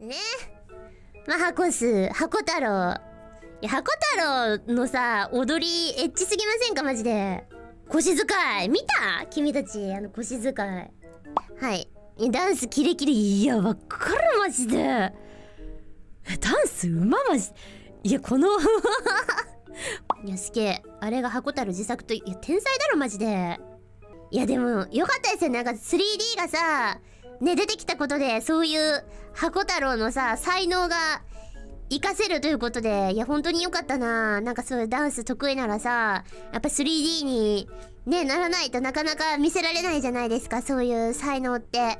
ねまあ、箱ス、箱太郎。いや、箱太郎のさ、踊り、エッチすぎませんか？マジで。腰使い。見た？君たち、あの腰使い。はい。ダンスキレキレ。いや、わかるマジで。ダンスうままじ。いや、この いや、すげえ。あれが箱太郎自作と、いや、天才だろ、マジで。いや、でも、良かったですよ。なんか 3D がさ、ね、出てきたことで、そういう箱太郎のさ、才能が活かせるということで、いや、本当に良かったななんかそういうダンス得意ならさ、やっぱ 3D にね、ならないとなかなか見せられないじゃないですか、そういう才能って。